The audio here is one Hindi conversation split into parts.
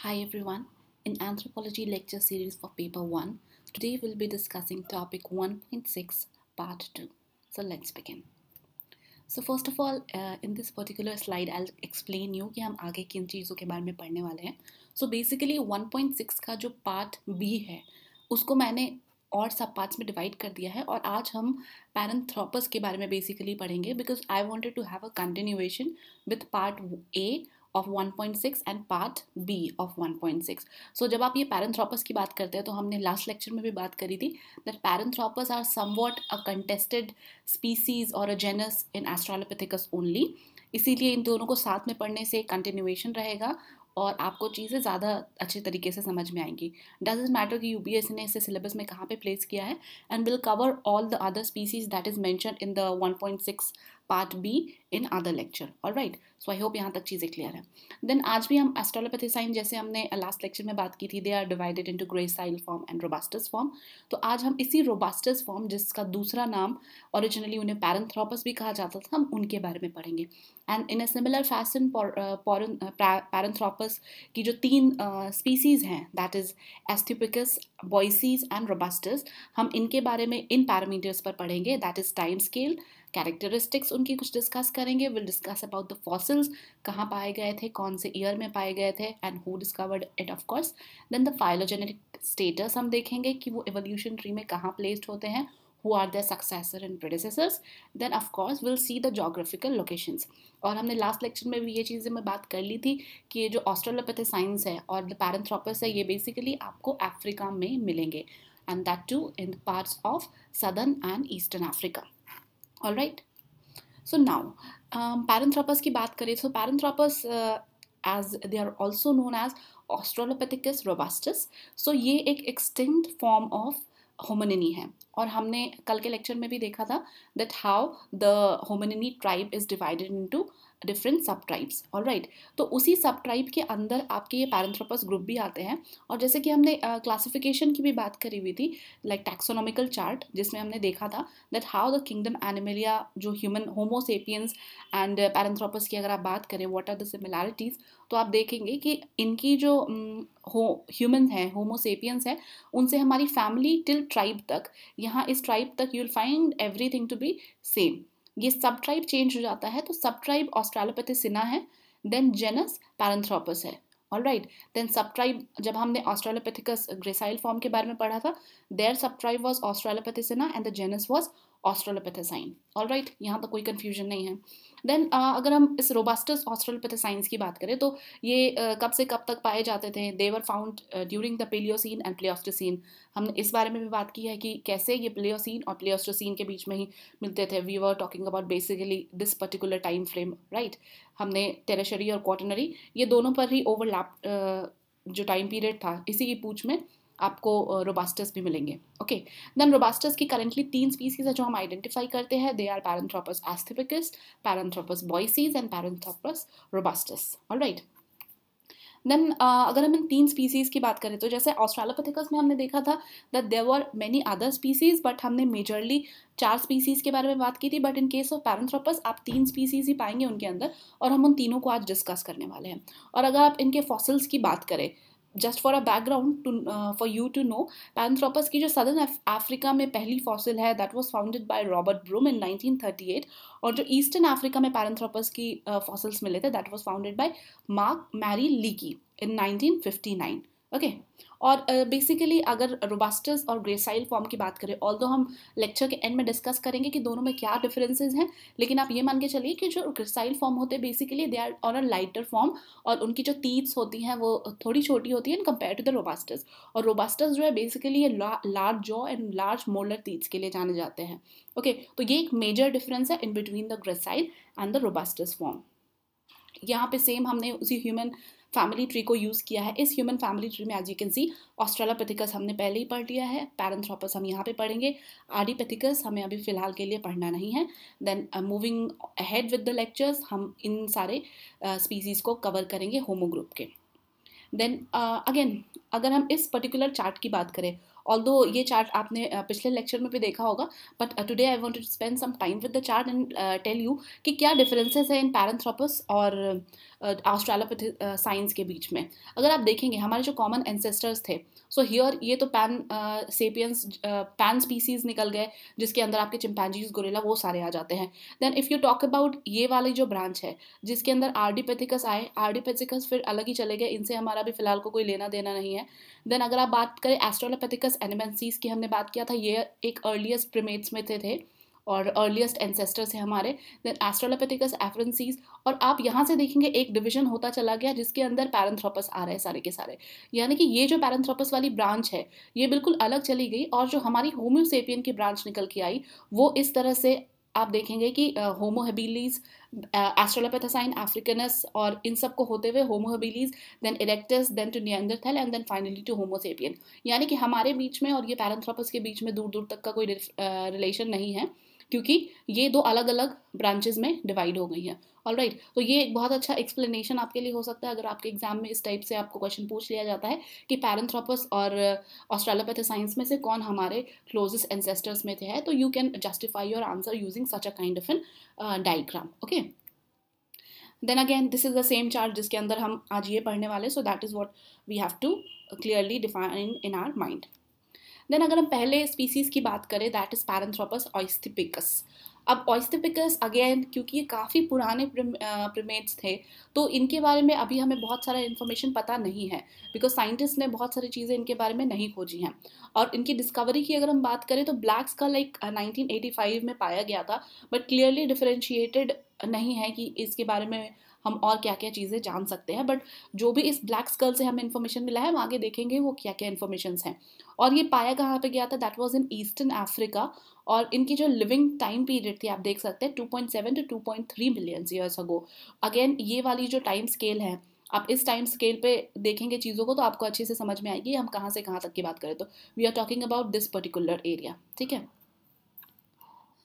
Hi everyone. In anthropology lecture series for paper 1, today we'll be discussing topic 1.6 part 2. So let's begin. So first of all, uh, in this particular slide, I'll explain you कि हम आगे किन चीज़ों के बारे में पढ़ने वाले हैं. So basically 1.6 का जो पार्ट बी है उसको मैंने और सब पार्ट्स में डिवाइड कर दिया है और आज हम पैरेंथ्रोपस के बारे में बेसिकली पढ़ेंगे because I wanted to have a continuation with part A of 1.6 and part B of 1.6 so जब आप ये पैरेंथ्रोपस की बात करते हैं तो हमने लास्ट लेक्चर में भी बात करी थी that Paranthropus are somewhat a contested species और अ जेनस इन एस्ट्रोलोपेथिकस ओनली इसीलिए इन दोनों को साथ में पढ़ने से कंटिन्यूएशन रहेगा और आपको चीज़ें ज़्यादा अच्छे तरीके से समझ में आएँगी। डज इज़ मैटर कि यूपीएससी ने इसे सिलेबस में कहाँ पे प्लेस किया है? And will cover all the other species that is mention in the 1.6 part B in other lecture और राइट सो आई होप यहाँ तक चीज़ें क्लियर है। देन आज भी हम एस्ट्रोलोपैथी साइन जैसे हमने लास्ट लेक्चर में बात की थी they are divided into gracile form and robustus form तो आज हम इसी रोबास्टस फॉर्म जिसका दूसरा नाम ओरिजिनली उन्हें पैरेंथ्रोपस भी कहा जाता था हम उनके बारे में पढ़ेंगे। And in a similar fashion Paranthropus की जो तीन स्पीसीज uh, हैं that is aethiopicus boisei and robustus हम इनके बारे में इन पैरामीटर्स पर पढ़ेंगे that is time scale characteristics उनकी कुछ डिस्कस करेंगे। Will discuss about the fossils कहाँ पाए गए थे, कौन से ईयर में पाए गए थे and who discovered it of course then the phylogenetic status हम देखेंगे कि वो एवोल्यूशन ट्री में कहाँ प्लेस्ड होते हैं, who are their successor and predecessors. Then, of course, we'll see the geographical और हमने लास्ट लेक्चर में भी ये चीज़ें मैं बात कर ली थी कि ये जो ऑस्ट्रेलोपैथी है और द पैरेंथ्रोपस है, ये बेसिकली आपको अफ्रीका में मिलेंगे. And that too in parts of southern and eastern Africa all right so now Paranthropus की बात करें तो Paranthropus as they are also known as Australopithecus robustus so ये एक एक्सटिंक्ट फॉर्म ऑफ़ होमनिनी है। और हमने कल के लेक्चर में भी देखा था that how the hominini tribe is divided into different sub tribes all right तो उसी सब ट्राइब के अंदर आपके ये पैरेंथ्रोपस ग्रुप भी आते हैं और जैसे कि हमने क्लासिफिकेशन uh, की भी बात करी हुई थी लाइक टैक्सोनॉमिकल चार्ट जिसमें हमने देखा था that how the kingdom Animalia जो human Homo sapiens and Paranthropus की अगर आप बात करें व्हाट आर द सिमिलैरिटीज़ तो आप देखेंगे कि इनकी जो हो ह्यूमन है होमोसेपियंस हैं उनसे हमारी फैमिली टिल ट्राइब तक यहाँ इस ट्राइब तक you will find everything to be same ये सब ट्राइब चेंज हो जाता है तो सब ट्राइब ऑस्ट्रेलोपेथिसिना है देन जेनस पैरेंथ्रोपस है all right then sub tribe जब हमने ऑस्ट्रेलोपैथिकस ग्रेसाइल फॉर्म के बारे में पढ़ा था there sub tribe was Australopithecina and the genus was Australopithecine all right यहाँ तो कोई कन्फ्यूज़न नहीं है। देन uh, अगर हम इस रोबास्टस ऑस्ट्रोलोपेथेसाइंस की बात करें तो ये uh, कब से कब तक पाए जाते थे? They were found during the Paleocene and Pleistocene हमने इस बारे में भी बात की है कि कैसे ये प्लेयोसिन और प्लेस्टोसिन के बीच में ही मिलते थे। We were talking about basically this particular time frame right हमने टेरेशरी और क्वार्टनरी ये दोनों पर ही ओवरलैप uh, जो टाइम पीरियड था इसी की पूछ में आपको रोबास्टस भी मिलेंगे। ओके देन रोबास्टस की करेंटली तीन स्पीसीज है जो हम आइडेंटिफाई करते हैं। They are Paranthropus aethiopicus Paranthropus boisei and Paranthropus robustus all right then अगर हम इन तीन स्पीसीज़ की बात करें तो जैसे ऑस्ट्रालोपथिकस में हमने देखा था that there were many other species but हमने मेजरली चार स्पीसीज़ के बारे में बात की थी। But in case of Paranthropus आप तीन स्पीसीज़ ही पाएँगे उनके अंदर और हम उन तीनों को आज डिस्कस करने वाले हैं। और अगर आप इनके फॉसिल्स की बात करें just for a background to for you to know Paranthropus की जो सदर्न अफ्रीका में पहली फॉसिल है that was founded by Robert Broom in 1938 और जो ईस्टर्न अफ्रीका में पैरेंथ्रोपस की फॉसिल्स uh, मिले थे that was founded by Mark Mary Leakey in 1959 okay. और बेसिकली uh, अगर रोबास्टस और ग्रेसाइल फॉर्म की बात करें ऑल हम लेक्चर के एंड में डिस्कस करेंगे कि दोनों में क्या डिफरेंसेस हैं लेकिन आप ये मान के चलिए कि जो ग्रेसाइल फॉर्म होते हैं basically they are on a lighter form और उनकी जो तीथ्स होती हैं वो थोड़ी छोटी होती हैं कंपेयर टू द रोबास्टस और रोबास्टस जो है बेसिकली ये large jaw and large molar teeths के लिए जाने जाते हैं. ओके okay, तो ये एक मेजर डिफरेंस है in between the gracile and the robustus form यहाँ पे सेम हमने उसी ह्यूमन फैमिली ट्री को यूज़ किया है। इस ह्यूमन फैमिली ट्री में as you can see Australopithecus हमने पहले ही पढ़ लिया है पैरेंथ्रोपस हम यहाँ पे पढ़ेंगे आडिपेथिकस हमें अभी फ़िलहाल के लिए पढ़ना नहीं है। Then moving ahead with the lectures हम इन सारे स्पीसीज़ uh, को कवर करेंगे होमोग्रुप के। देन अगेन uh, अगर हम इस पर्टिकुलर चार्ट की बात करें ऑल दो ये चार्ट आपने पिछले लेक्चर में भी देखा होगा but today I want to spend some time with the chart and tell you कि क्या डिफरेंसेस है इन पैरेंथ्रोपस और ऑस्ट्रेलोपैथी साइंस के बीच में। अगर आप देखेंगे, हमारे जो कॉमन एंसेस्टर्स थे सो हियर ये तो पैन सेपियंस पैन स्पीसीज निकल गए जिसके अंदर आपके चिंपैनजीज गोरेला वो सारे आ जाते हैं। Then if you talk about ये वाली जो ब्रांच है जिसके अंदर आर्डिपेथिकस आए आर्डिपेथिकस फिर अलग ही चले गए इनसे हमारा भी फ़िलहाल को कोई लेना देना नहीं है। देन अगर आप बात करें एस्ट्रोलोपैथिकस एनिमेंसीज की हमने बात किया था ये एक अर्लीस्ट प्रीमेट्स में थे, थे। और अर्लीस्ट एंसेस्टर्स है हमारे देन एस्ट्रोलोपैथिकस एफ्रेंसीज और आप यहाँ से देखेंगे एक डिवीज़न होता चला गया जिसके अंदर पैरेंथ्रोपस आ रहे हैं सारे के सारे। यानी कि ये जो पैरेंथ्रोपस वाली ब्रांच है, ये बिल्कुल अलग चली गई और जो हमारी होम्योसेपियन की ब्रांच निकल के आई, वो इस तरह से आप देखेंगे कि होमोहेबिलीज एस्ट्रोलोपैथासाइन अफ्रीकनस और इन सबको होते हुए Homo habilis then erectus then to Neanderthal and then finally to Homo sapien यानी कि हमारे बीच में और ये पैरेंथ्रोपस के बीच में दूर दूर तक का कोई रिलेशन नहीं है। क्योंकि ये दो अलग अलग ब्रांचेज में डिवाइड हो गई हैं। ऑल राइट तो ये एक बहुत अच्छा एक्सप्लेनेशन आपके लिए हो सकता है, अगर आपके एग्ज़ाम में इस टाइप से आपको क्वेश्चन पूछ लिया जाता है कि पैरेंथ्रोपस और ऑस्ट्रेलोपैथोसाइंस में से कौन हमारे क्लोजेस्ट एंसेस्टर्स में थे है तो you can justify your answer using such a kind of an diagram okay then again this is the same chart जिसके अंदर हम आज ये पढ़ने वाले so that is what we have to clearly define in our mind then अगर हम पहले स्पीसीज़ की बात करें दैट इज़ पैरेंथ्रोपस ऑइस्थिपिकस अब ऑइस्थिपिकस अगेन क्योंकि ये काफ़ी पुराने प्रिमेट्स थे तो इनके बारे में अभी हमें बहुत सारा इन्फॉर्मेशन पता नहीं है बिकॉज़ साइंटिस्ट ने बहुत सारी चीज़ें इनके बारे में नहीं खोजी हैं। और इनकी डिस्कवरी की अगर हम बात करें तो ब्लैक्स का लाइक नाइनटीन में पाया गया था बट क्लियरली डिफ्रेंशिएटेड नहीं है कि इसके बारे में हम और क्या क्या चीज़ें जान सकते हैं बट जो भी इस ब्लैक स्कल से हमें इन्फॉर्मेशन मिला है, हम आगे देखेंगे वो क्या क्या इन्फॉर्मेशन हैं। और ये पाया कहाँ पे गया था? That was in eastern Africa और इनकी जो लिविंग टाइम पीरियड थी, आप देख सकते हैं 2.7 to 2.3 million years ago again ये वाली जो टाइम स्केल है, आप इस टाइम स्केल पे देखेंगे चीज़ों को तो आपको अच्छे से समझ में आएगी, हम कहाँ से कहाँ तक की बात करें। तो we are talking about this particular area ठीक है?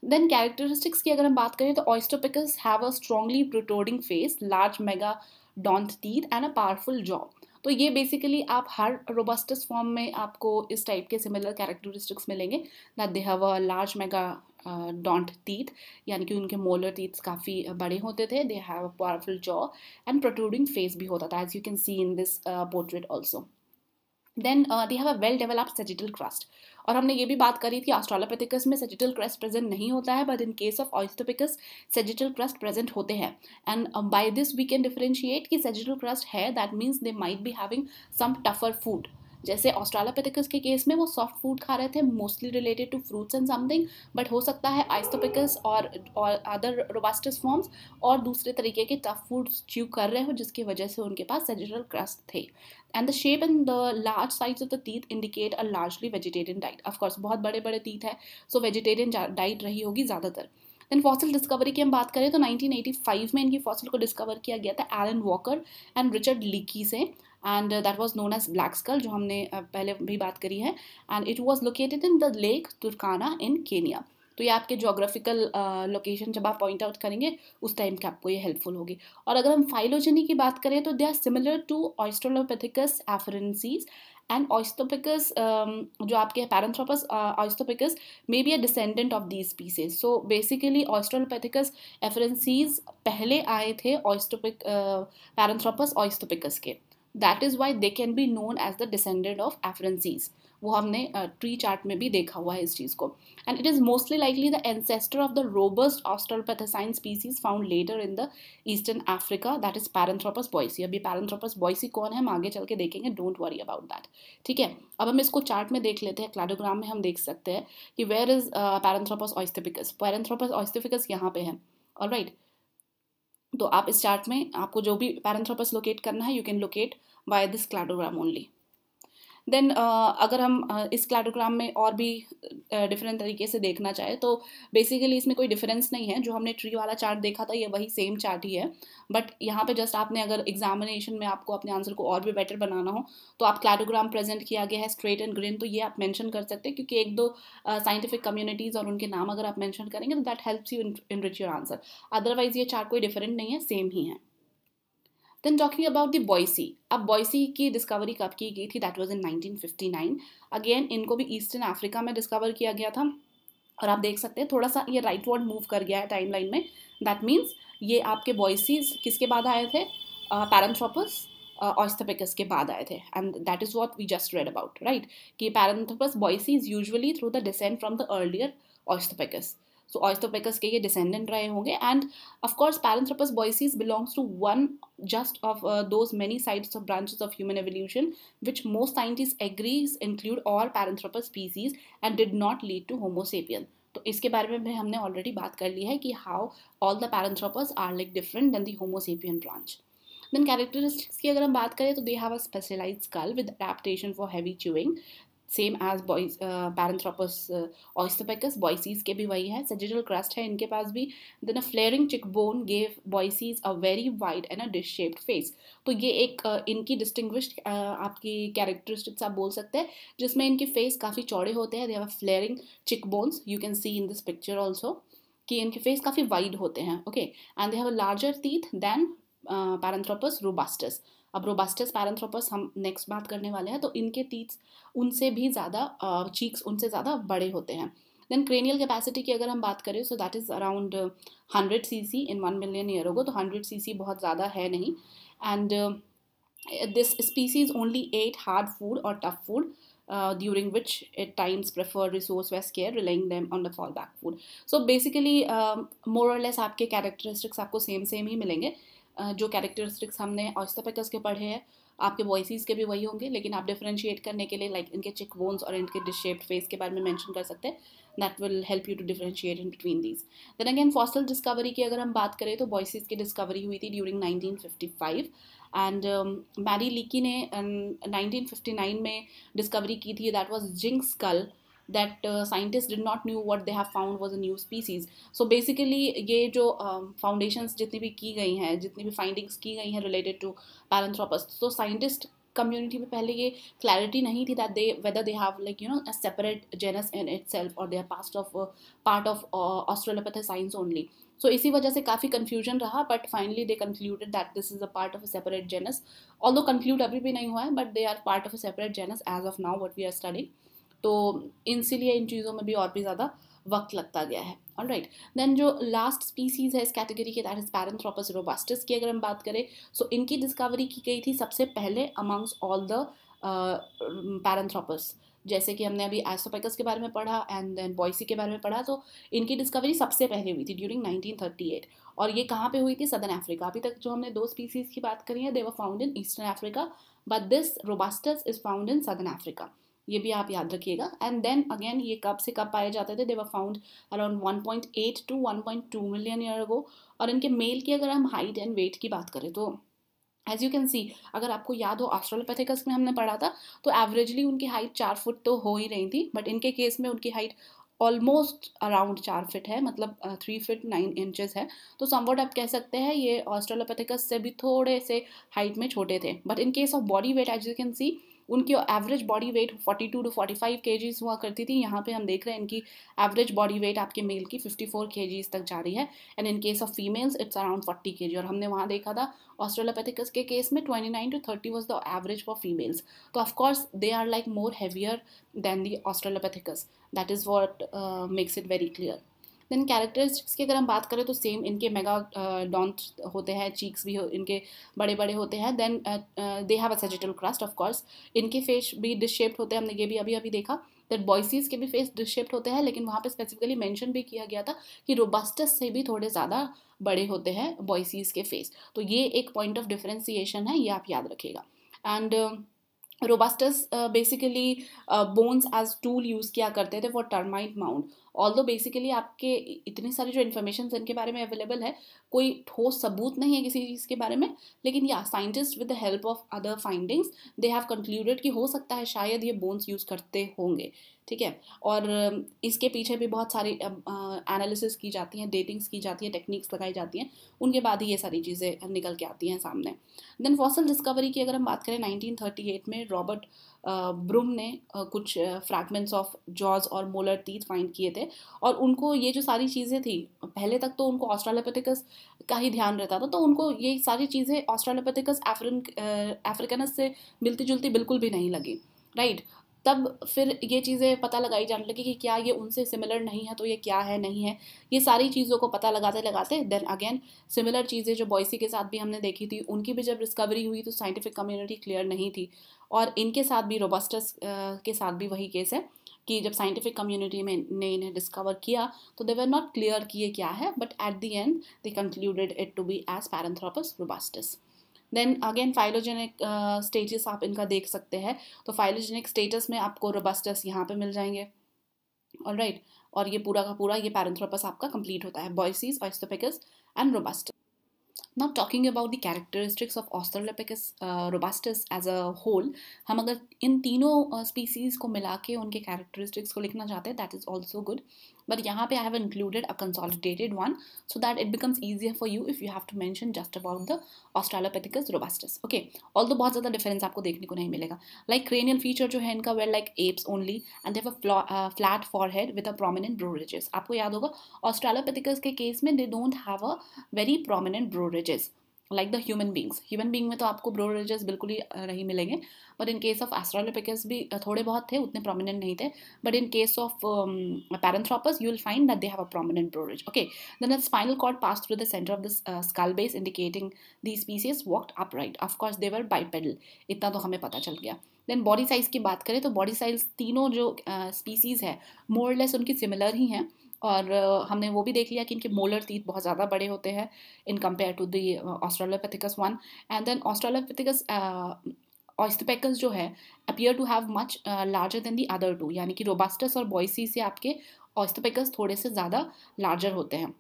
देन कैरेक्टरिस्टिक्स की अगर हम बात करें तो aethiopicus have a strongly protruding face large megadont teeth and a powerful jaw तो ये बेसिकली आप हर रोबस्टस फॉर्म में आपको इस टाइप के सिमिलर कैरेक्टरिस्टिक्स मिलेंगे। That they have a large megadont teeth यानी कि उनके मोलर टीथ काफ़ी बड़े होते थे। They have a powerful jaw and protruding face भी होता था as you can see in this portrait also then they have a well developed sagittal crest और हमने ये भी बात करी थी ऑस्ट्रोलोपेथिकस में सेजिटल क्रस्ट प्रेजेंट नहीं होता है but in case of aethiopicus sagittal crest present होते हैं। And by this we can differentiate कि सेजिटल क्रस्ट है that means they might be having some tougher food जैसे ऑस्ट्रालोपेथिकस के केस में वो सॉफ्ट फ़ूड खा रहे थे mostly related to fruits and something but हो सकता है आइस्टोपिकस और अदर रोबास्टस फॉर्म्स और दूसरे तरीके के टफ फ़ूड च्यू कर रहे हो, जिसकी वजह से उनके पास सेजिटल क्रस्ट थे। And the shape and the large size of the teeth indicate a largely vegetarian diet of course बहुत बड़े बड़े टीथ है सो वेजिटेरियन डाइट रही होगी ज़्यादातर। देन फॉसिल डिस्कवरी की हम बात करें तो 1985 में इनकी फॉसिल को डिस्कवर किया गया था Alan Walker and Richard Leakey से। And that was known as black skull जो हमने पहले भी बात करी है। And it was located in the lake Turkana in Kenya तो ये आपके जोग्राफिकल लोकेशन जब आप पॉइंट आउट करेंगे, उस टाइम के आपको ये हेल्पफुल होगी। और अगर हम फाइलोजेनी की बात करें तो they are similar to Australopithecus afarensis and aethiopicus जो आपके Paranthropus aethiopicus may be a descendant of these species so basically Australopithecus afarensis पहले आए थे ऑइस्टोपिक पैरेंथ्रोपस ऑइस्टोपिकस के। That is why they can be known as the descendant of afarensis वो हमने ट्री uh, चार्ट में भी देखा हुआ है इस चीज़ को। And it is mostly likely the ancestor of the robust australopithecine species found later in the eastern Africa that is Paranthropus boisei अभी पैरेंथ्रोपस बॉयसी कौन है हम आगे चल के देखेंगे डोंट वरी अबाउट दैट ठीक है? अब हम इसको चार्ट में देख लेते हैं क्लाडोग्राम में हम देख सकते हैं कि where is Paranthropus aethiopicus Paranthropus Australopithecus यहाँ पे है। All right right? तो आप इस चार्ट में आपको जो भी पैरेंथ्रोपस लोकेट करना है you can locate by this cladogram only then अगर हम इस क्लाडोग्राम में और भी डिफरेंट तरीके से देखना चाहे तो बेसिकली इसमें कोई डिफरेंस नहीं है। जो हमने ट्री वाला चार्ट देखा था, ये वही सेम चार्ट ही है। बट यहाँ पे जस्ट आपने अगर एग्जामिनेशन में आपको अपने आंसर को और भी बेटर बनाना हो तो आप क्लाडोग्राम प्रेजेंट किया गया है स्ट्रेट एंड ग्रीन तो ये आप मैंशन कर सकते हैं, क्योंकि एक दो साइंटिफिक कम्युनिटीज़ और उनके नाम अगर आप मैंशन करेंगे तो that helps you in reach your answer otherwise ये चार्ट कोई डिफरेंट नहीं है सेम ही है। Then talking about the boisei अब बॉयसी की डिस्कवरी कब की गई थी? दैट वॉज़ इन 1959 अगेन इनको भी ईस्टर्न अफ्रीका में डिस्कवर किया गया था। और आप देख सकते हैं थोड़ा सा ये राइट वर्ड मूव कर गया है टाइम लाइन में। दैट मीन्स ये आपके बॉयसीज किसके बाद आए थे? पैरेंथ्रोपस ऑस्थपिकस के बाद आए थे। And that is what we just read about right कि Paranthropus boisei usually through the descent from the earlier Australopithecus so Australopithecus के ये डिसेंडेंट रहे होंगे and of course Paranthropus boisei belongs to one uh, those many sides of branches of human evolution which most scientists agrees include all paranthropus species and did not lead to homo sapien. तो इसके बारे में भी हमने ऑलरेडी बात कर ली है कि how all the Paranthropus are like different then the homo sapien branch then characteristics की अगर हम बात करें तो they have a specialize skull with adaptation for heavy chewing same as boisei Paranthropus Australopithecus boisei के भी वही है सजिटल क्रस्ट है इनके पास भी then a flaring cheek bone gave boisei a very wide and a dish shaped face तो ये एक uh, इनकी डिस्टिंग्विश्ड uh, आपकी कैरेक्टरिस्टिक्स आप बोल सकते हैं जिसमें इनके फेस काफ़ी चौड़े होते हैं they have flaring cheek bones you can see in this picture also कि इनके फेस काफ़ी वाइड होते हैं okay and they have a larger teeth than Paranthropus robustus अब रोबास्टस पैरेंथ्रोपस हम नेक्स्ट बात करने वाले हैं तो इनके टीथ उनसे भी ज़्यादा चीक्स उनसे ज़्यादा बड़े होते हैं। देन क्रेनियल कैपेसिटी की अगर हम बात करें so that is around hundred c c in one million year होगा तो हंड्रेड सी सी बहुत ज़्यादा है नहीं। And this species only ate hard food और tough food at times prefer resource were scarce relying them on the fallback food. So basically um, more or less आपके characteristics आपको सेम सेम ही मिलेंगे। जो कैरेक्टरिस्टिक्स हमने ऑस्थोपेकस के पढ़े हैं आपके वॉइसिस के भी वही होंगे लेकिन आप डिफ्रेंशिएट करने के लिए लाइक like, इनके चिक बोन्स और इनके डिशेप्ड फेस के बारे में मेंशन कर सकते हैं that will help you to differentiate in between these then again fossil discovery की अगर हम बात करें तो बॉइसिस की डिस्कवरी हुई थी ड्यूरिंग 1955 एंड मैरी लीकी ने नाइनटीन फिफ्टी नाइन में डिस्कवरी की थी that was Zinj skull that uh, scientists did not knew what they have found was a new species. So basically ये जो um, जितनी भी की गई हैं जितनी भी फाइंडिंग्स की गई हैं रिलेटेड टू पैरेंथ्रोपस तो साइंटिस्ट कम्युनिटी में पहले ये क्लैरिटी नहीं थी that they whether they have like you know a separate genus in itself और they are past of part of Australopithecines only so इसी वजह से काफ़ी कन्फ्यूज़न रहा but finally they concluded that this is a part of a separate genus although conclude अभी भी नहीं हुआ है but they are part of a separate genus as of now what we are studying तो इसीलिए इन चीज़ों में भी और भी ज़्यादा वक्त लगता गया है। ऑल राइट देन जो लास्ट स्पीसीज़ है इस कैटेगरी के दैट इज़ पैरेंथ्रोपस रोबास्टिस की अगर हम बात करें सो so इनकी डिस्कवरी की गई थी सबसे पहले अमंग्स ऑल द पैरेंथ्रोपस जैसे कि हमने अभी एस्टोपेकस के बारे में पढ़ा एंड देन बॉयसी के बारे में पढ़ा तो इनकी डिस्कवरी सबसे पहले हुई थी ड्यूरिंग 1938 और ये कहाँ पे हुई थी? सदर्न अफ्रीका अभी तक जो हमने दो स्पीसीज़ की बात करी है they were found in eastern Africa but this robustus is found in southern Africa ये भी आप याद रखिएगा। एंड देन अगेन ये कब से कब पाए जाते थे? They were found around 1.8 to 1.2 million year ago और इनके मेल की अगर हम हाइट एंड वेट की बात करें तो एज यू कैन सी अगर आपको याद हो ऑस्ट्रोलोपैथिकस में हमने पढ़ा था तो एवरेजली उनकी हाइट चार फुट तो हो ही रही थी बट इनके केस में उनकी हाइट ऑलमोस्ट अराउंड चार फिट है मतलब थ्री फिट नाइन इंचेस है। तो समवट आप कह सकते हैं, ये ऑस्ट्रोलोपैथिकस से भी थोड़े से हाइट में छोटे थे। But in case of body weight as you can see उनकी average body weight 42 to 45 kgs हुआ करती थी। यहाँ पे हम देख रहे हैं इनकी एवरेज बॉडी वेट आपके मेल की 54 केजीज तक जा रही है। And in case of females it's around 40 kg और हमने वहाँ देखा था ऑस्ट्रेलोपैथिकस के केस में 29 to 30 was the average for females तो of course they are like more heavier than the Australopithecus that is what makes it very clear then characteristics की अगर हम बात करें तो सेम इनके मेगा डॉन्ट होते हैं चीक्स भी हो, इनके बड़े बड़े होते हैं then they have a sagittal crest of course इनके फेस भी डिशेप्ड होते हैं हमने ये भी अभी अभी देखा दैट बॉयसीज के भी फेस डिशेप्ड होते हैं लेकिन वहाँ पे स्पेसिफिकली मेंशन भी किया गया था कि रोबस्टस से भी थोड़े ज़्यादा बड़े होते हैं बॉयसीज के फेस तो ये एक पॉइंट ऑफ़ डिफ्रेंसिएशन है ये आप याद रखिएगा. And robustus basically bones as tool use किया करते थे for termite mound although basically आपके इतनी सारी जो इन्फॉर्मेशन इनके बारे में अवेलेबल है, कोई ठोस सबूत नहीं है किसी चीज़ के बारे में, लेकिन या scientist with the help of other findings they have concluded कि हो सकता है शायद ये बोन्स यूज़ करते होंगे। ठीक है? और इसके पीछे भी बहुत सारी एनालिसिस की जाती हैं डेटिंग्स की जाती हैं टेक्निक्स लगाई जाती हैं, उनके बाद ही ये सारी चीज़ें निकल के आती हैं सामने। देन फॉसल डिस्कवरी की अगर हम बात करें 1938 में रॉबर्ट ब्रूम ने कुछ फ्रैगमेंट्स ऑफ़ जॉज और मोलर टीथ फाइंड किए थे और उनको ये जो सारी चीज़ें थी, पहले तक तो उनको ऑस्ट्रालोपेथिकस का ही ध्यान रहता था तो उनको ये सारी चीज़ें ऑस्ट्रालोपेथिकस अफ्रीन अफ्रीकनस से मिलती जुलती बिल्कुल भी नहीं लगी राइट तब फिर ये चीज़ें पता लगाई जाने लगी कि क्या ये उनसे सिमिलर नहीं है तो ये क्या है, नहीं है। ये सारी चीज़ों को पता लगाते लगाते देन अगेन सिमिलर चीज़ें जो बॉयसी के साथ भी हमने देखी थी, उनकी भी जब डिस्कवरी हुई तो साइंटिफिक कम्युनिटी क्लियर नहीं थी। और इनके साथ भी रोबस्टस के साथ भी वही केस है कि जब साइंटिफिक कम्युनिटी में ने इन्हें डिस्कवर किया तो दे वर नॉट क्लियर कि ये क्या है but at the end they concluded it to be as Paranthropus robustus then again phylogenic status आप इनका देख सकते हैं। तो फाइलोजेनिक स्टेटस में आपको रोबस्टस यहाँ पे मिल जाएँगे। और राइट right? और ये पूरा का पूरा ये पैरेंथ्रोपस आपका कंप्लीट होता है। Boisei Australopithecus and robustus now talking about the characteristics of australopithecus uh, as a whole हम अगर इन तीनों स्पीसीज uh, को मिला के उनके कैरेक्टरिस्टिक्स को लिखना चाहते हैं that is also good but यहाँ पे I have included a consolidated one so that it becomes easier for you if you have to mention just about the Australopithecus robustus okay all तो बहुत ज़्यादा डिफरेंस आपको देखने को नहीं मिलेगा। लाइक क्रेनियल फीचर जो है इनका well like apes only and they've flat forehead with a prominent brow ridges आपको याद होगा ऑस्ट्रालोपैथिकस के केस में they don't have a very prominent brow ridges like the human beings human being में तो आपको ब्रो रिजेस बिल्कुल ही नहीं मिलेंगे। But in case of Australopithecus भी थोड़े बहुत थे, उतने प्रोमिनेंट नहीं थे। But in case of Paranthropus you will find that they have a prominent brow ridge okay then spinal cord pass through the centre of the skull base indicating the species walked upright of course they were bipedal इतना तो हमें पता चल गया। देन बॉडी साइज़ की बात करें तो बॉडी साइज़ तीनों जो स्पीसीज़ है मोरलेस उनकी सिमिलर ही हैं। और हमने वो भी देख लिया कि इनके मोलर तीत बहुत ज़्यादा बड़े होते हैं in compare to the Australopithecus one and then Australopithecus Australopithecus जो है appear to have much larger than the other two यानी कि रोबास्टस और बॉयसी से आपके ऑस्टोपेकस थोड़े से ज़्यादा लार्जर होते हैं।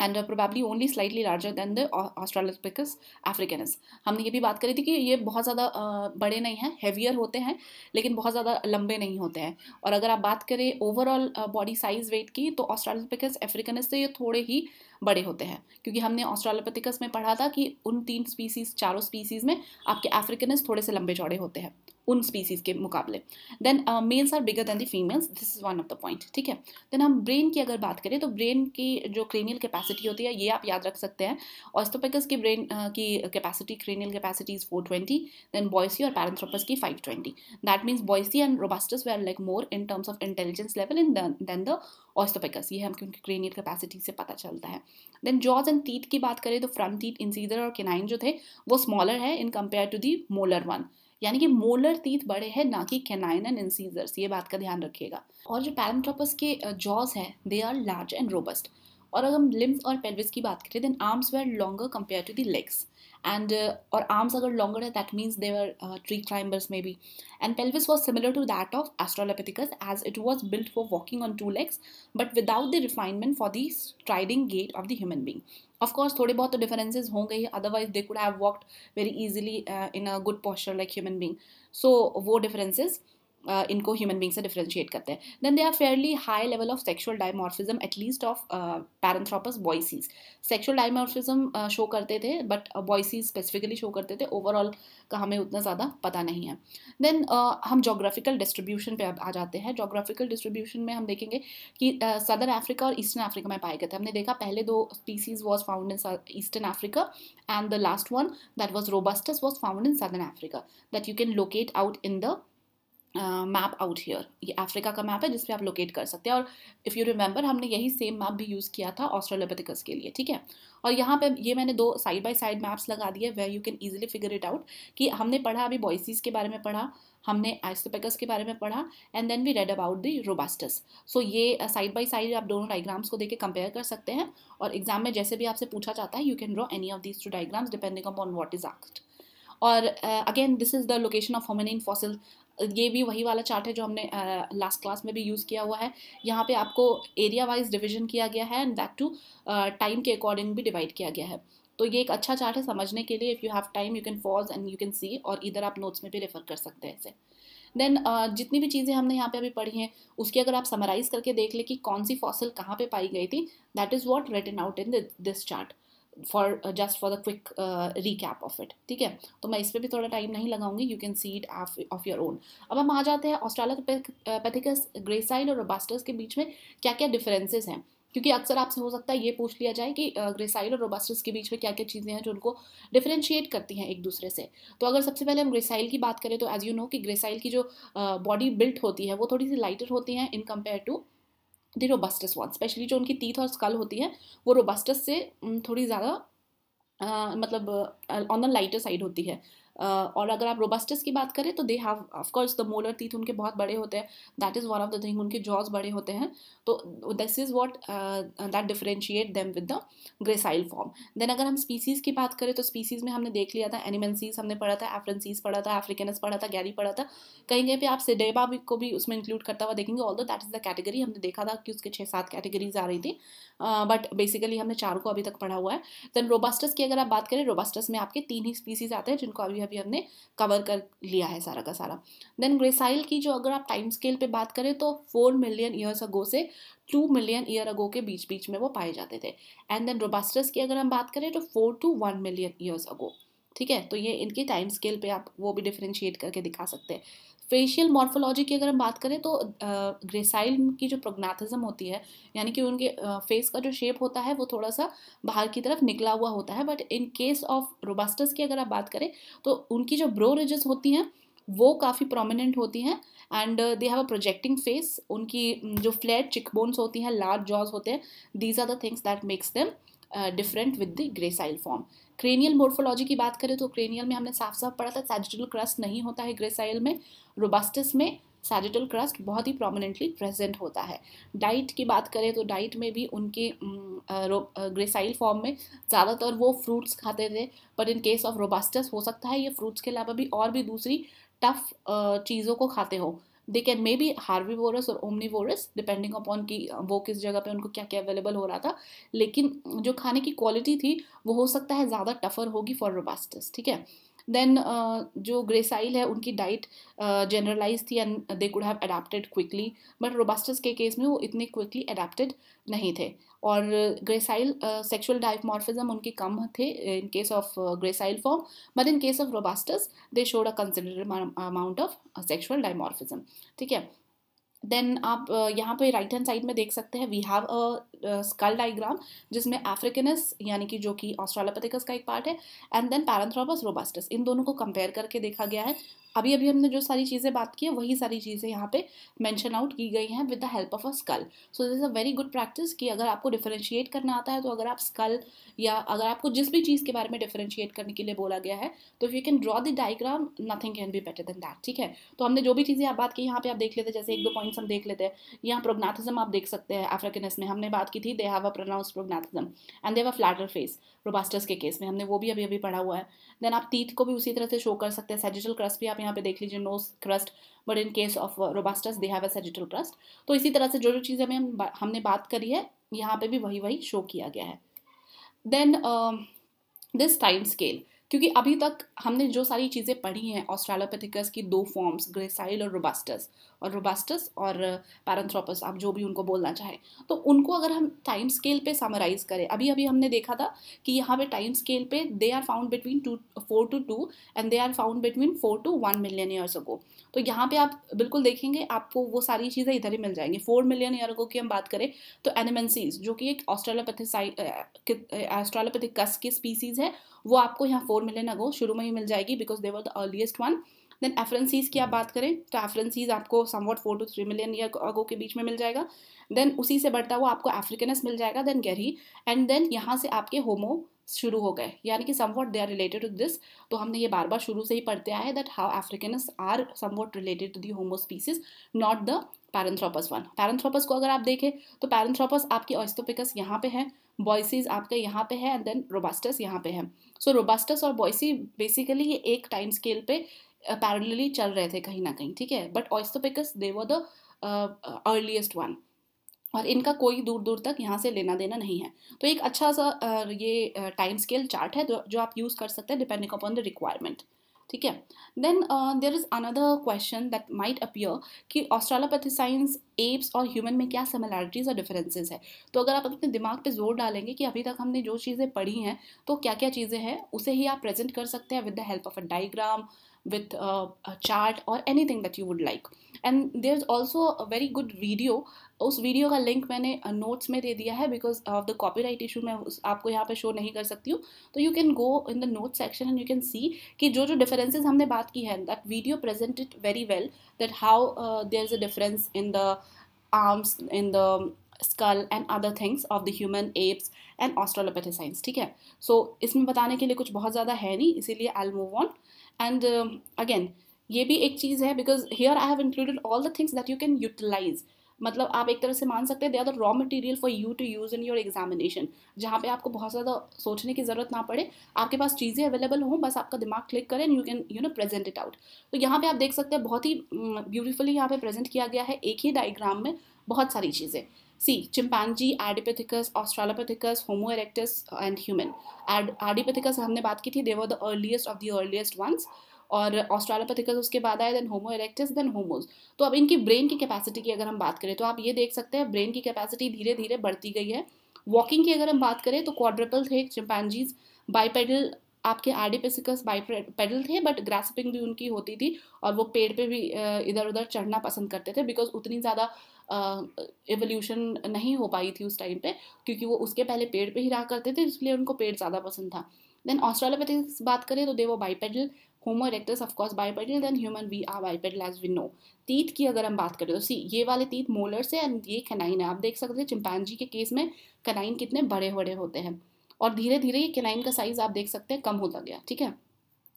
And probably only slightly larger than the Australopithecus africanus हमने ये भी बात करी थी कि ये बहुत ज़्यादा बड़े नहीं हैं हैवियर होते हैं, लेकिन बहुत ज़्यादा लंबे नहीं होते हैं। और अगर आप बात करें ओवरऑल बॉडी साइज़ वेट की तो ऑस्ट्रालोपिकस अफ्रीकनस से ये थोड़े ही बड़े होते हैं। क्योंकि हमने ऑस्ट्रालोपैथिकस में पढ़ा था कि उन तीन स्पीसीज चारों स्पीसीज में आपके अफ्रीकनस थोड़े से लंबे चौड़े होते हैं उन स्पीसीज के मुकाबले। Then males are bigger than the females this is one of the point ठीक है? देन हम ब्रेन की अगर बात करें तो ब्रेन की जो क्रेनियल कैपेसिटी होती है ये आप याद रख सकते हैं। ऑस्टोपेकस की ब्रेन uh, की capacity cranial capacity is four twenty then boisei और पैरेंथ्रोपस की five twenty that means boisei and robustus way are like more in terms of intelligence level in then the Australopithecus ये हमको उनकी क्रेनियल कैपेसिटी से पता चलता है। देन जॉज एंड टीथ की बात करें तो फ्रंट टीथ इंसीडर और केनाइन जो थे, वो स्मॉलर है in compare to the molar one यानी कि मोलर टीथ बड़े हैं, ना कि कैनाइन एंड इंसीजर्स ये बात का ध्यान रखिएगा। और जो पैरेंट्रोपस के जॉज हैं they are large and robust और अगर हम लिम्स और पेल्विस की बात करें then arms were longer compare to the legs and uh, or arms agar longer hai that means they were uh, tree climbers maybe and pelvis was similar to that of australopithecus as it was built for walking on two legs but without the refinement for the striding gait of the human being of course थोड़े बहुत तो differences होंगे ही otherwise they could have walked very easily uh, in a good posture like human being so वो differences इनको ह्यूमन बींग से डिफ्रेंशिएट करते हैं. Then they are fairly high level of sexual dimorphism at least of Paranthropus boisei sexual dimorphism show करते थे बट बॉयसीज स्पेसिफिकली शो करते थे. ओवरऑल का हमें उतना ज़्यादा पता नहीं है. देन uh, हम जोग्राफिकल डिस्ट्रीब्यूशन पे आ जाते हैं. जोग्राफिकल डिस्ट्रीब्यूशन में हम देखेंगे कि सदर्न uh, अफ्रीका और ईस्टर्न अफ्रीका में पाए गए थे. हमने देखा पहले दो species was found in eastern Africa and the last one that was robustus was found in southern Africa that you can locate out in the map out here ये अफ्रीका का मैप है जिसपे आप लोकेट कर सकते हैं और इफ़ यू रिमेंबर हमने यही सेम मैप भी यूज़ किया था ऑस्ट्रेलोपैथिकस के लिए, ठीक है? और यहाँ पे ये मैंने दो साइड बाय साइड मैप्स लगा दिए where you can easily figure it out कि हमने पढ़ा अभी बॉयसीज के बारे में पढ़ा, हमने आइस्टोपेकस के बारे में पढ़ा and then we read about the robustus so ये साइड बाई साइड आप दोनों डायग्राम्स को देखे कंपेयर कर सकते हैं और एग्ज़ाम में जैसे भी आपसे पूछा जाता है you can draw any of these two diagrams depending upon what is asked और again this is the location of hominin fossil ये भी वही वाला चार्ट है जो हमने लास्ट क्लास में भी यूज़ किया हुआ है। यहाँ पे आपको एरिया वाइज डिविजन किया गया है एंड दैट टू टाइम के अकॉर्डिंग भी डिवाइड किया गया है। तो ये एक अच्छा चार्ट है समझने के लिए if you have time you can pause and you can see और इधर आप नोट्स में भी रेफर कर सकते हैं इसे देन uh, जितनी भी चीज़ें हमने यहाँ पे अभी पढ़ी हैं उसकी अगर आप समराइज करके देख ले कि कौन सी फॉसिल कहाँ पे पाई गई थी that is what written out in this chart for just for the quick recap of it ठीक है? तो मैं इस पर भी थोड़ा टाइम नहीं लगाऊँगी you can see it of your own अब हम आ जाते हैं ऑस्ट्रेलिया ग्रेसाइल और रोबास्टर्स के बीच में क्या क्या डिफरेंसेस हैं? क्योंकि अक्सर आपसे हो सकता है ये पूछ लिया जाए कि ग्रेसाइल और रोबास्टस के बीच में क्या क्या चीज़ें हैं जो उनको डिफ्रेंशिएट करती हैं एक दूसरे से। तो अगर सबसे पहले हम ग्रेसाइल की बात करें तो एज यू नो कि ग्रेसाइल की जो बॉडी बिल्ट होती है, वो थोड़ी सी लाइटर होती हैं in compare to the robustus one specially जो उनकी टीथ और स्कल होती है, वो रोबस्टस से थोड़ी ज़्यादा मतलब ऑन द लाइटर साइड होती है। और अगर आप रोबस्टस की बात करें तो they have of course the molar teeth उनके बहुत बड़े होते हैं। That is one of the thing उनके जॉज बड़े होते हैं। तो this is what that differentiate them with the gracile form then अगर हम स्पीसीज़ की बात करें तो स्पीसीज़ में हमने देख लिया था एनिमेंसीज हमने पढ़ा था एफ्रेंसीज पढ़ा था अफ्रीकनस पढ़ा था गैरी पढ़ा था। कहीं कहीं पर आप सिडेबा को भी उसमें इंक्लूड करता हुआ देखेंगे ऑल दो दैट इज़ द कैटेगरी हमने देखा था कि उसके छः सात कैटेगरीज आ रही थी। बट बेसिकली हमने चारों को अभी तक पढ़ा हुआ है। देन रोबास्टस की अगर आप बात करें रोबास्टस में आपके तीन ही स्पीसीज आते हैं, जिनको अभी अभी अभी हमने कवर कर लिया है सारा का सारा। देन ग्रेसाइल की जो अगर आप टाइम स्केल पे बात करें तो फोर मिलियन ईयर्स अगो से टू मिलियन ईयर अगो के बीच बीच में वो पाए जाते थे। एंड देन रोबास्टस की अगर हम बात करें तो four to one million years ago ठीक है? तो ये इनके टाइम स्केल पे आप वो भी डिफ्रेंशिएट करके दिखा सकते हैं। फेशियल मॉर्फोलॉजी की अगर हम बात करें तो ग्रेसाइल की जो प्रोग्नाथिज्म होती है, यानी कि उनके फेस का जो शेप होता है, वो थोड़ा सा बाहर की तरफ़ निकला हुआ होता है। But in case of robustus की अगर आप बात करें तो उनकी जो ब्रो रिजेस होती हैं, वो काफ़ी प्रोमिनेंट होती हैं। And they have a projecting face उनकी जो फ्लैट चिकबोन्स होती हैं लार्ज जॉज होते हैं these are the things that makes them different with the gracile form cranial morphology की बात करें तो क्रेनियल में हमने साफ़ साफ़ पढ़ा था सैजिटल क्रस्ट नहीं होता है ग्रेसाइल में रोबास्टिस में सैजिटल क्रस्ट बहुत ही प्रोमिनेंटली प्रेजेंट होता है। डाइट की बात करें तो डाइट में भी उनके ग्रेसाइल फॉर्म में ज़्यादातर वो फ्रूट्स खाते थे but in case of robustus हो सकता है, ये फ्रूट्स के अलावा भी और भी दूसरी टफ चीज़ों को खाते हो। दे कैन मे बी हार्वीवोरस और ओमनीवोरस डिपेंडिंग अपॉन कि वो किस जगह पे उनको क्या क्या अवेलेबल हो रहा था। लेकिन जो खाने की क्वालिटी थी वो हो सकता है ज़्यादा टफर होगी फॉर रोबास्टस ठीक है? देन uh, जो ग्रेसाइल है उनकी डाइट जनरलाइज uh, थी and they could have adapted quickly but robustus के केस में वो इतने क्विकली अडेप्टेड नहीं थे। और ग्रेसाइल सेक्सुअल डाइमॉर्फिज्म उनके कम थे in case of gracile form but in case of robustus they showed a consider amount of sexual dimorphism ठीक है? देन आप यहाँ पे राइट हैंड साइड में देख सकते हैं we have a skull diagram जिसमें अफ्रीकनस यानी कि जो कि ऑस्ट्रालोपथिकस का एक पार्ट है एंड देन पैरांथ्रोपस रोबास्टस इन दोनों को कंपेयर करके देखा गया है। अभी अभी हमने जो सारी चीज़ें बात की है, वही सारी चीज़ें यहाँ पे मेंशन आउट की गई हैं with the help of a skull so this is a very good practice कि अगर आपको डिफरेंशिएट करना आता है तो अगर आप स्कल या अगर आपको जिस भी चीज़ के बारे में डिफरेंशिएट करने के लिए बोला गया है तो if you can draw the diagram nothing can be better than that ठीक है? तो हमने जो भी चीज़ें आप बात की, यहाँ पे आप देख लेते हैं, जैसे एक दो पॉइंट्स हम देख लेते हैं। यहाँ प्रोग्नाथिज्म आप देख सकते हैं अफ्रीकनस में हमने बात की थी they have a pronounce prognathism and they have a flatter face robustus के केस में, हमने वो भी अभी अभी पढ़ा हुआ है। देन आप टीथ को भी उसी तरह से शो कर सकते हैं सेजिटल क्रस्ट भी आप यहाँ पे देख लीजिए nose crest but in case of robustus they have a sagittal crest तो इसी तरह से जो जो चीज़ें हम हमने बात करी है, यहाँ पे भी वही वही शो किया गया है। देन दिस टाइम स्केल क्योंकि अभी तक हमने जो सारी चीज़ें पढ़ी हैं ऑस्ट्रालोपैथिकस की दो फॉर्म्स ग्रेसाइल और रोबास्टस और रोबास्टस और पैरांथ्रोपस आप जो भी उनको बोलना चाहें। तो उनको अगर हम टाइम स्केल पे समराइज करें अभी अभी हमने देखा था कि यहाँ पे टाइम स्केल पे they are found between two four to two and they are found between four to one million years ago तो यहाँ पे आप बिल्कुल देखेंगे आपको वो सारी चीज़ें इधर ही मिल जाएँगी। फोर मिलियन ईयर अगो की हम बात करें तो एनिमेंसीज जो कि एक ऑस्ट्रेलोपैथिक ऑस्ट्रेलोपैथिक कस की स्पीसीज़ है, वो आपको यहाँ फोर मिलियन अगो शुरू में ही मिल जाएगी because they were the earliest one then afarensis की आप बात करें तो एफ्रेंसीज आपको somewhat four to three million year ago के बीच में मिल जाएगा। देन उसी से बढ़ता हुआ आपको अफ्रीकनस मिल जाएगा देन गैरी एंड देन यहाँ से आपके होमो शुरू हो गए। यानी कि somewhat they are related to this तो हमने ये बार बार शुरू से ही पढ़ते आए that how africanus are somewhat related to the Homo species not the Paranthropus one Paranthropus को अगर आप देखें तो पैरेंथ्रोपस आपकी ऑस्थोपिकस यहाँ पे है बॉयसीज आपके यहाँ पे है एंड देन रोबास्टस यहाँ पे है। सो रोबास्टस और बॉयसी बेसिकली ये एक टाइम स्केल पे पैरेलली चल रहे थे कहीं ना कहीं, ठीक है? But Australopithecus they were the earliest one और इनका कोई दूर दूर तक यहाँ से लेना देना नहीं है। तो एक अच्छा सा ये टाइम स्केल चार्ट है, जो आप यूज़ कर सकते हैं डिपेंडिंग अपॉन द रिक्वायरमेंट ठीक है? Then there is another question that might appear कि ऑस्ट्रालोपैथिसाइंस एप्स और ह्यूमन में क्या सिमिलैरिटीज़ और डिफरेंसेस है? तो अगर आप अपने दिमाग पे ज़ोर डालेंगे कि अभी तक हमने जो चीज़ें पढ़ी हैं तो क्या क्या चीज़ें हैं, उसे ही आप प्रेजेंट कर सकते हैं with the help of a diagram with uh, a chart or anything that you would like. And there's also a very good video. उस वीडियो का लिंक मैंने नोट्स uh, में दे दिया है because of the copyright issue मैं आपको यहाँ पे शो नहीं कर सकती हूँ। तो you can go in the note section and you can see कि जो जो डिफरेंसेस हमने बात की है that video presented very well that how there is a difference in the arms in the skull and other things of the human apes and australopithecines ठीक है? सो so, इसमें बताने के लिए कुछ बहुत ज़्यादा है नहीं इसीलिए I move on and again ये भी एक चीज़ है because here I have included all the things that you can utilise मतलब आप एक तरह से मान सकते हैं they are the raw material for you to use in your examination जहाँ पे आपको बहुत ज़्यादा सोचने की ज़रूरत ना पड़े, आपके पास चीज़ें अवेलेबल हों, बस आपका दिमाग क्लिक करें you can you know present it out तो यहाँ पे आप देख सकते हैं, बहुत ही ब्यूटीफुली यहाँ पे प्रेजेंट किया गया है, एक ही डायग्राम में बहुत सारी चीज़ें. See chimpanzee Ardipithecus Australopithecus Homo erectus and human Ardipithecus हमने बात की थी they were the earliest of the earliest ones और ऑस्ट्रालोपैथिकस उसके बाद आए then Homo erectus then Homos तो अब इनकी ब्रेन की कैपेसिटी की अगर हम बात करें तो आप ये देख सकते हैं ब्रेन की कैपेसिटी धीरे धीरे बढ़ती गई है. वॉकिंग की अगर हम बात करें तो क्वाड्रिपल थे चिंपैनजीज बाईपेडल आपके आर्डिपेसिकस बाई पेडल थे बट ग्रास्पिंग भी उनकी होती थी, और वो पेड़ पे भी इधर उधर चढ़ना पसंद करते थे बिकॉज़ उतनी ज़्यादा एवोल्यूशन नहीं हो पाई थी उस टाइम पे, क्योंकि वो उसके पहले पेड़ पे ही रहा करते थे, इसलिए उनको पेड़ ज़्यादा पसंद था। देन ऑस्ट्रेलोपैथिक्स बात करें तो दे वो bipedal Homo erectus of course bipedal then human we are bipedal as we know तीत की अगर हम बात करें तो सी ये वाले तीत मोलर से एंड ये कनाइन है। आप देख सकते हैं चिंपांजी के केस में कनाइन कितने बड़े बड़े होते हैं। और धीरे धीरे ये कनाइन का साइज़ आप देख सकते हैं कम होता गया, ठीक है?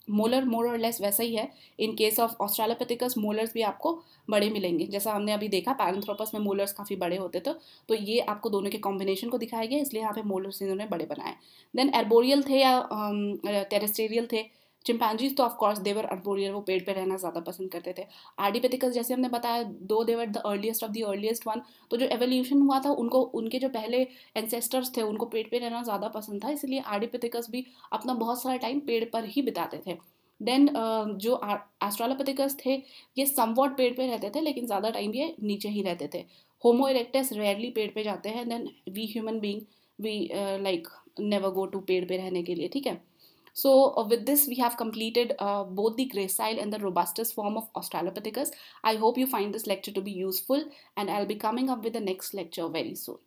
मोलर मोर और लेस वैसा ही है। In case of Australopithecus molars भी आपको बड़े मिलेंगे। जैसा हमने अभी देखा पैरेंथ्रोपस में मोलर्स काफ़ी बड़े होते थे तो ये आपको दोनों के कॉम्बिनेशन को दिखाया गया, इसलिए यहाँ पे मोलर्स इन्होंने बड़े बनाए। देन एर्बोरियल थे या टेरेस्टेरियल थे चिंपैनजीज तो ऑफकोर्स देवर अर्बोरियर वो पेड़ पे रहना ज़्यादा पसंद करते थे। आर्डिपेथिकस जैसे हमने बताया दो they were the earliest of the earliest one तो जो एवोल्यूशन हुआ था उनको उनके जो पहले एंसेस्टर्स थे उनको पेड़ पे रहना ज़्यादा पसंद था इसलिए आर्डिपेथिकस भी अपना बहुत सारा टाइम पेड़ पर ही बिताते थे। देन uh, जो एस्ट्रोलोपेथिकस थे ये समवॉट पेड़ पे रहते थे लेकिन ज़्यादा टाइम ये नीचे ही रहते थे। होमो इरेक्टस रेयरली पेड़ पे जाते हैं then we human being we like never go to पेड़ पे रहने के लिए ठीक है? So uh, with this, we have completed uh, both the gracile and the robustus form of Australopithecus. I hope you find this lecture to be useful and I'll be coming up with the next lecture very soon.